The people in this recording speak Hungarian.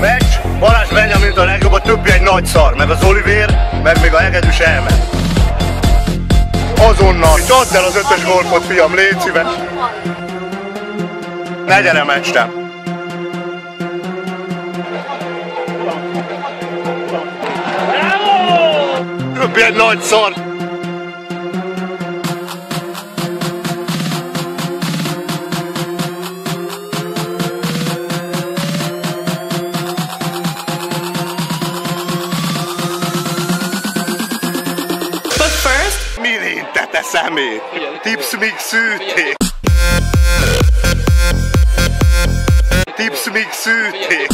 Meccs, Balázs Benjamin a legjobb, a többi egy nagy szar, meg az Oliver, meg még a hegedűs elment. Azonnal, így add el az ötös golfot, fiam, légy szíves. Ne gyere meccsre. Többi egy nagy szar. Te szemét! Tips mix szűték! Tips mix szűték!